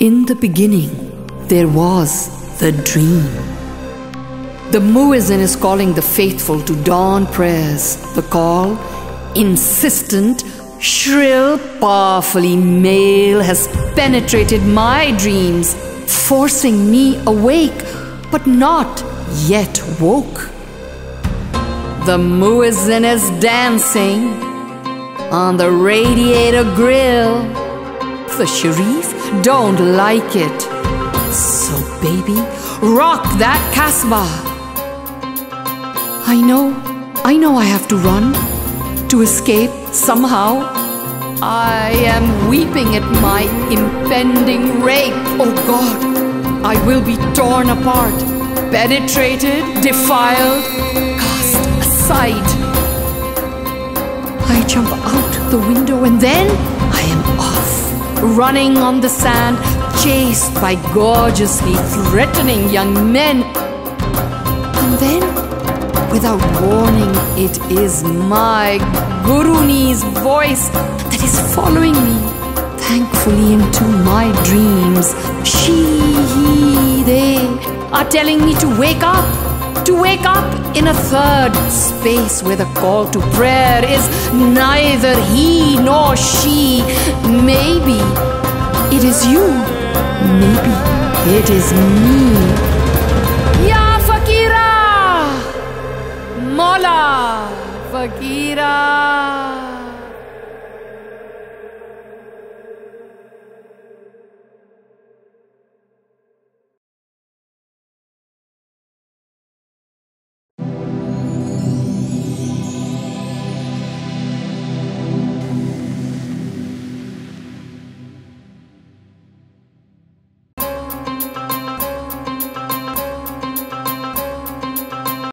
In the beginning, there was the dream. The muezzin is calling the faithful to dawn prayers. The call, insistent, shrill, powerfully male, has penetrated my dreams, forcing me awake, but not yet woke. The muezzin is dancing on the radiator grill. The Sharif don't like it. So, baby, rock that Casbah. I know, I know I have to run to escape somehow. I am weeping at my impending rape. Oh God, I will be torn apart, penetrated, defiled, cast aside. I jump out the window and then I am off, running on the sand, chased by gorgeously threatening young men. And then, without warning, it is my Guruni's voice that is following me, thankfully into my dreams. She, he, they are telling me to wake up, to wake up in a third space where the call to prayer is neither he nor she. Maybe it is you. Maybe it is me. Ya Faqeera! Mola Faqeera!